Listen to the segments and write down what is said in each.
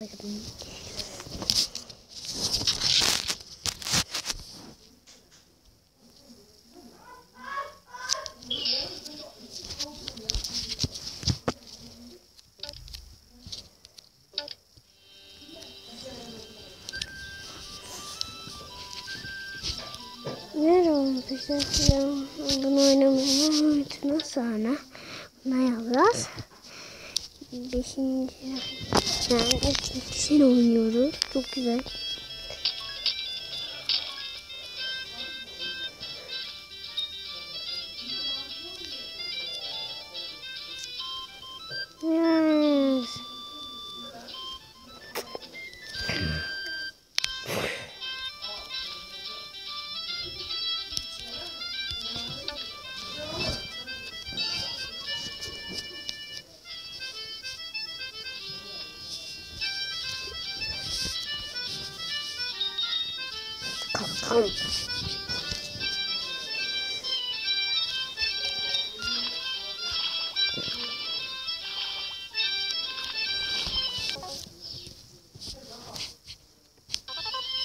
Merhaba arkadaşlar. Bunu oynamaya bitme sonra ne yapacağız? Beşinci yani kişiyle oynuyoruz. Çok güzel. come, come.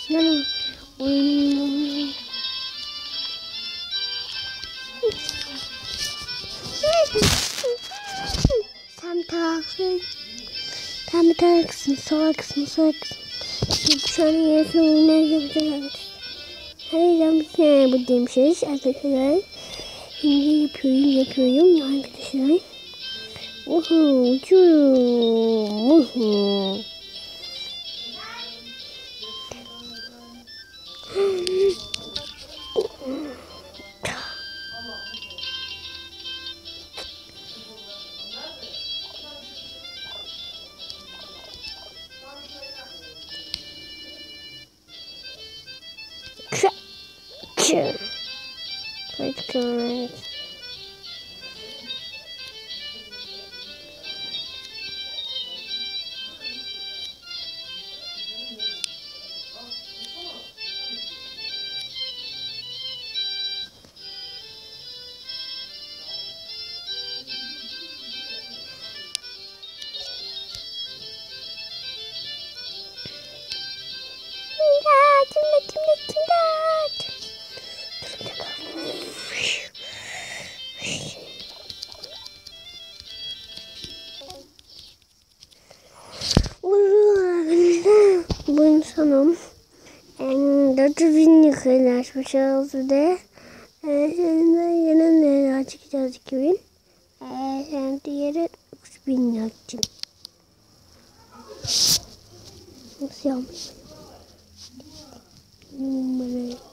No, no. We... Tamtaxin. Tamtaxin, Soxin, Soxin. Sunny is a negative. Tane bu demişiz arkadaşlar. Şimdi yapıyorum yapıyorum arkadaşlar. Uhu uçuyorum. Uhu. Kitchen. Let's go right. 2000 yakınlaşmışız bir de. Ee, şimdi yine nereye çıkacağız 2000? Ee, şimdi diğeri 3000 yapacağım. Nasıl yapmış? Numarayı.